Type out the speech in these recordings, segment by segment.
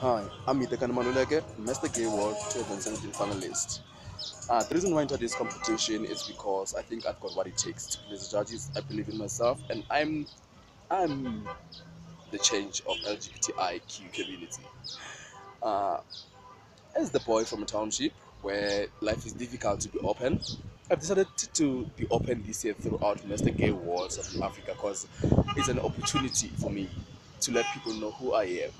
Hi, I'm Hitekani Maluleke, Mr. Gay World 2017 finalist. Uh, the reason why I entered this competition is because I think I've got what it takes to please the judges. I believe in myself, and I'm I'm the change of LGBTIQ community. Uh, as the boy from a township where life is difficult to be open, I've decided to be open this year throughout Mr. Gay World of Africa because it's an opportunity for me to let people know who I am.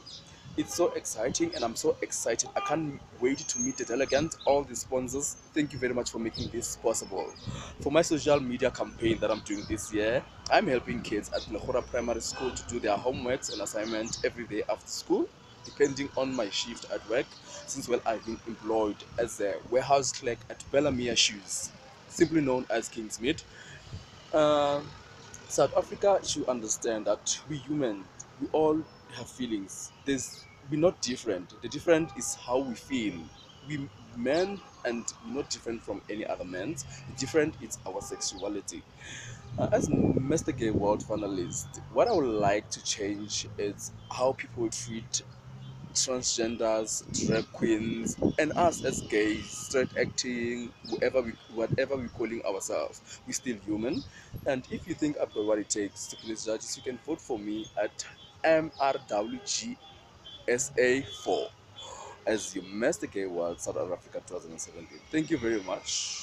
It's so exciting and I'm so excited. I can't wait to meet the delegates, all the sponsors. Thank you very much for making this possible. For my social media campaign that I'm doing this year, I'm helping kids at Lehora Primary School to do their homeworks and assignments every day after school, depending on my shift at work, since well I've been employed as a warehouse clerk at Bellamia Shoes, simply known as Kingsmead. Uh, South Africa should understand that we human, we all have feelings. There's we're not different. The different is how we feel. We men and we're not different from any other men. The different is our sexuality. Uh, as Mr. Gay World finalist, what I would like to change is how people treat transgenders, drag queens, and us as gays, straight acting, whoever we, whatever we're calling ourselves, we're still human. And if you think I've got what it takes to please judges, you can vote for me at MRWGSA4 as your Master Gay World South Africa 2017. Thank you very much.